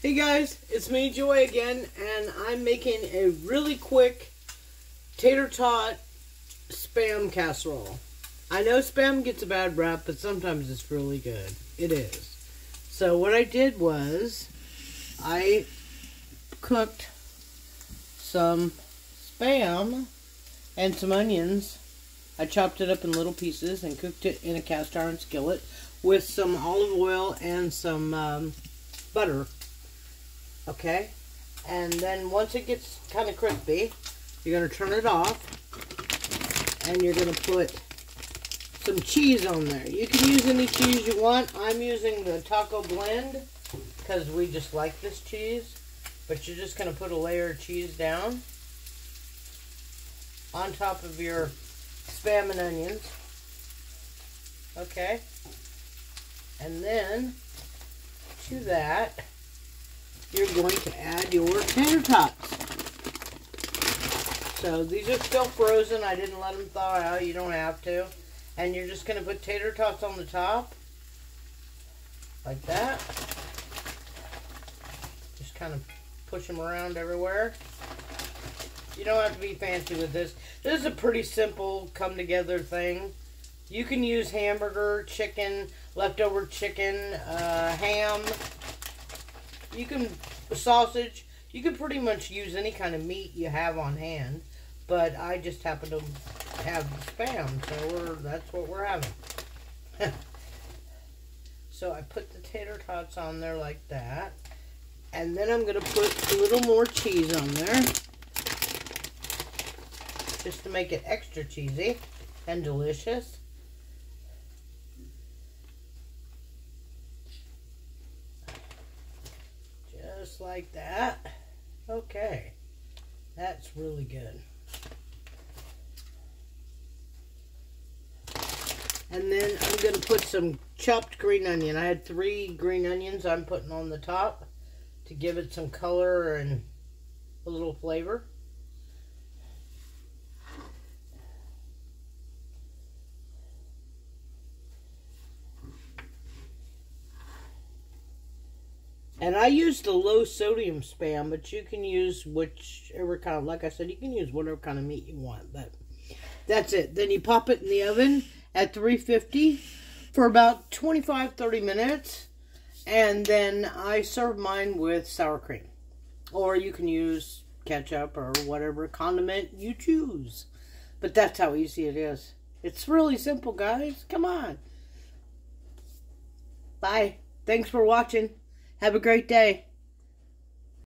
Hey guys, it's me Joy again, and I'm making a really quick tater tot spam casserole. I know spam gets a bad rap, but sometimes it's really good. It is. So what I did was I cooked some spam and some onions. I chopped it up in little pieces and cooked it in a cast iron skillet with some olive oil and some um, butter okay? And then once it gets kind of crispy, you're going to turn it off, and you're going to put some cheese on there. You can use any cheese you want. I'm using the taco blend because we just like this cheese. But you're just going to put a layer of cheese down on top of your spam and onions. Okay? And then to that, you're going to add your tater tots. So these are still frozen. I didn't let them thaw out. You don't have to. And you're just going to put tater tots on the top. Like that. Just kind of push them around everywhere. You don't have to be fancy with this. This is a pretty simple come together thing. You can use hamburger, chicken, leftover chicken, uh, ham, you can sausage. You can pretty much use any kind of meat you have on hand, but I just happen to have spam, so we're that's what we're having. so I put the tater tots on there like that, and then I'm gonna put a little more cheese on there, just to make it extra cheesy and delicious. Like that. Okay, that's really good. And then I'm going to put some chopped green onion. I had three green onions I'm putting on the top to give it some color and a little flavor. And I use the low sodium spam, but you can use whichever kind of, like I said, you can use whatever kind of meat you want. But that's it. Then you pop it in the oven at 350 for about 25-30 minutes. And then I serve mine with sour cream. Or you can use ketchup or whatever condiment you choose. But that's how easy it is. It's really simple, guys. Come on. Bye. Thanks for watching. Have a great day.